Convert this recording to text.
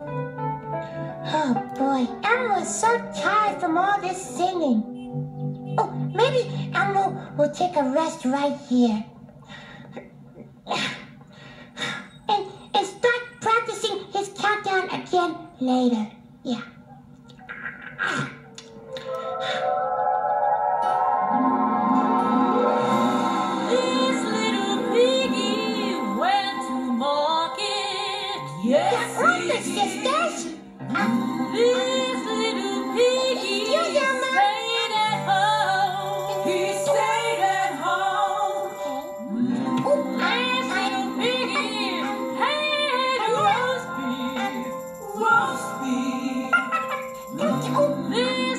Oh boy, Elmo is so tired from all this singing. Oh, maybe Elmo will take a rest right here. And, and start practicing his countdown again later. Yeah. Yes, Get on the sisters. Uh, this little piggy stayed at home. He stayed at home. Ooh, this little piggy had roast beef. Roast beef. this